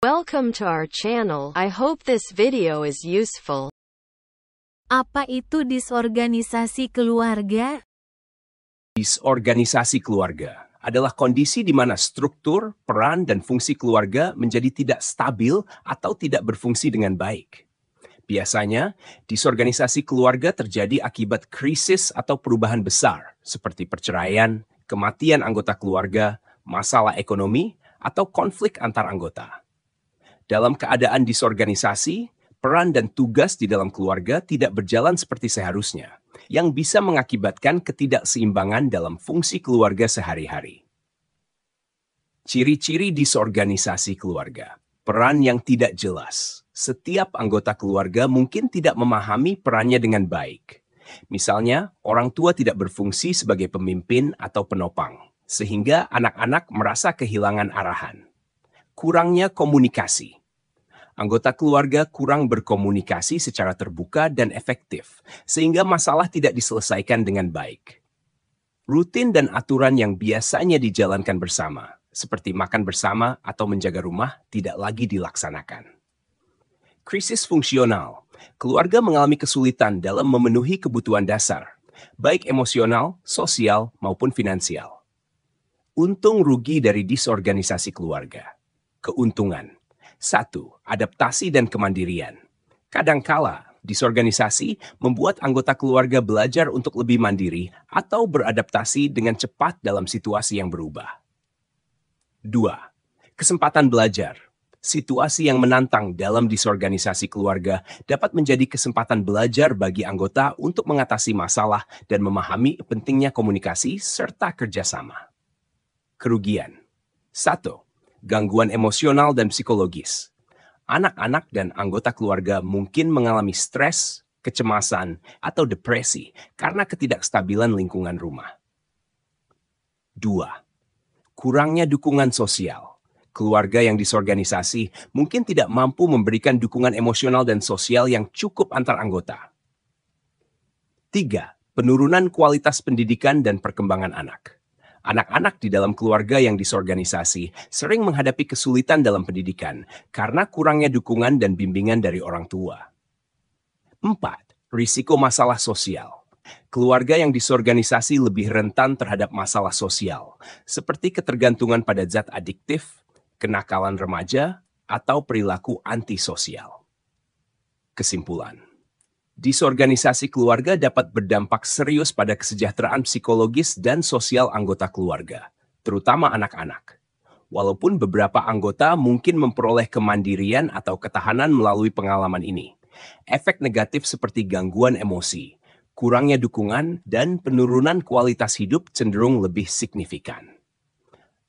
Welcome to our channel. I hope this video is useful. Apa itu disorganisasi keluarga? Disorganisasi keluarga adalah kondisi di mana struktur, peran, dan fungsi keluarga menjadi tidak stabil atau tidak berfungsi dengan baik. Biasanya, disorganisasi keluarga terjadi akibat krisis atau perubahan besar, seperti perceraian, kematian anggota keluarga, masalah ekonomi, atau konflik antar anggota. Dalam keadaan disorganisasi, peran dan tugas di dalam keluarga tidak berjalan seperti seharusnya, yang bisa mengakibatkan ketidakseimbangan dalam fungsi keluarga sehari-hari. Ciri-ciri disorganisasi keluarga. Peran yang tidak jelas. Setiap anggota keluarga mungkin tidak memahami perannya dengan baik. Misalnya, orang tua tidak berfungsi sebagai pemimpin atau penopang sehingga anak-anak merasa kehilangan arahan. Kurangnya komunikasi. Anggota keluarga kurang berkomunikasi secara terbuka dan efektif, sehingga masalah tidak diselesaikan dengan baik. Rutin dan aturan yang biasanya dijalankan bersama, seperti makan bersama atau menjaga rumah, tidak lagi dilaksanakan. Krisis fungsional. Keluarga mengalami kesulitan dalam memenuhi kebutuhan dasar, baik emosional, sosial, maupun finansial. Untung rugi dari disorganisasi keluarga. Keuntungan. Satu, adaptasi dan kemandirian. Kadangkala, disorganisasi membuat anggota keluarga belajar untuk lebih mandiri atau beradaptasi dengan cepat dalam situasi yang berubah. Dua, kesempatan belajar. Situasi yang menantang dalam disorganisasi keluarga dapat menjadi kesempatan belajar bagi anggota untuk mengatasi masalah dan memahami pentingnya komunikasi serta kerjasama kerugian. Satu, gangguan emosional dan psikologis. Anak-anak dan anggota keluarga mungkin mengalami stres, kecemasan, atau depresi karena ketidakstabilan lingkungan rumah. Dua, kurangnya dukungan sosial. Keluarga yang disorganisasi mungkin tidak mampu memberikan dukungan emosional dan sosial yang cukup antar anggota. Tiga, penurunan kualitas pendidikan dan perkembangan anak Anak-anak di dalam keluarga yang disorganisasi sering menghadapi kesulitan dalam pendidikan karena kurangnya dukungan dan bimbingan dari orang tua. 4. Risiko masalah sosial. Keluarga yang disorganisasi lebih rentan terhadap masalah sosial, seperti ketergantungan pada zat adiktif, kenakalan remaja, atau perilaku antisosial. Kesimpulan Disorganisasi keluarga dapat berdampak serius pada kesejahteraan psikologis dan sosial anggota keluarga, terutama anak-anak. Walaupun beberapa anggota mungkin memperoleh kemandirian atau ketahanan melalui pengalaman ini, efek negatif seperti gangguan emosi, kurangnya dukungan, dan penurunan kualitas hidup cenderung lebih signifikan.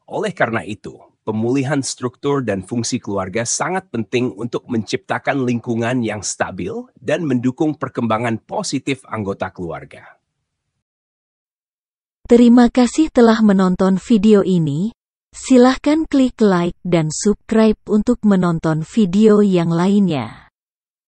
Oleh karena itu, pemulihan struktur dan fungsi keluarga sangat penting untuk menciptakan lingkungan yang stabil dan mendukung perkembangan positif anggota keluarga. Terima kasih telah menonton video ini. Silahkan klik like dan subscribe untuk menonton video yang lainnya.